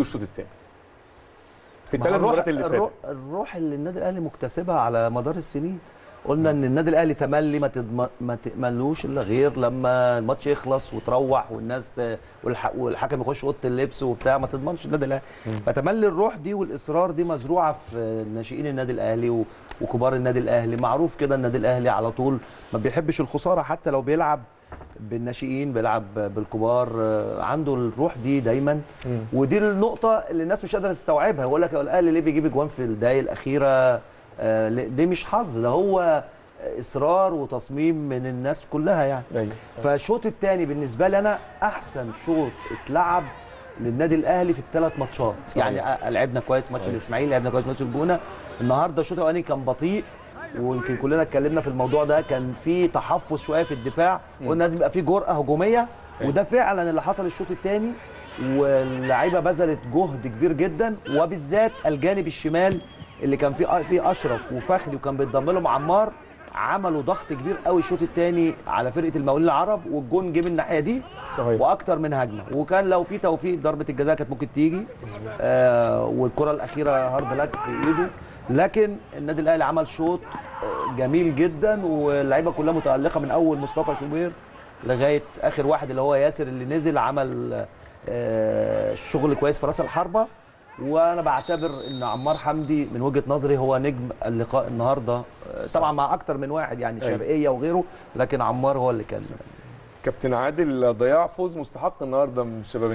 والشوط الثاني في الثلاث الروح- مباريات اللي الروح, فاتت الروح اللي النادي الأهلي مكتسبها على مدار السنين. قلنا إن النادي الأهلي تملي ما تضم... ما تأملوش إلا غير لما الماتش يخلص وتروح والناس ت... والح... والحكم يخش أوضة اللبس وبتاع ما تضمنش النادي الأهلي. فتملي الروح دي والإصرار دي مزروعة في ناشئين النادي الأهلي و... وكبار النادي الأهلي. معروف كده النادي الأهلي على طول ما بيحبش الخسارة حتى لو بيلعب بالناشئين بيلعب بالكبار. آه، عنده الروح دي دايما. ودي النقطة اللي الناس مش قادرة تستوعبها. يقول لك الاهلي ليه بيجيب اجوان في الدقايق الأخيرة؟ آه، دي مش حظ ده هو إصرار وتصميم من الناس كلها يعني. أيوه. فالشوط الثاني بالنسبة لي أنا أحسن شوط اتلعب للنادي الأهلي في الثلاث ماتشات. يعني آه، لعبنا كويس ماتش. الإسماعيلي لعبنا كويس ماتش الجونه النهارده الشوط الأولاني كان بطيء. ويمكن كلنا اتكلمنا في الموضوع ده كان في تحفظ شوية في الدفاع قلنا لازم يبقى في جرأة هجومية. وده فعلا اللي حصل الشوط الثاني واللعيبة بذلت جهد كبير جدا وبالذات الجانب الشمال اللي كان فيه فيه أشرف وفخري وكان بيتضم لهم عمار عملوا ضغط كبير قوي الشوط الثاني على فرقة المقاولين العرب والجون جه من الناحية دي صحيح. وأكتر من هجمة. وكان لو في توفيق ضربة الجزاء كانت ممكن تيجي. آه والكرة الأخيرة هارد لك في إيده. لكن النادي الأهلي عمل شوط آه، جميل جدا واللعيبة كلها متألقة من أول مصطفى شوبير لغاية آخر واحد اللي هو ياسر اللي نزل عمل آه شغل كويس في رأس الحربة وأنا بعتبر إن عمار حمدي من وجهة نظري هو نجم اللقاء النهارده آه، طبعا مع أكتر من واحد يعني أيوة. شرقية وغيره لكن عمار هو اللي كان كابتن عادل ضياع فوز مستحق النهارده من شباب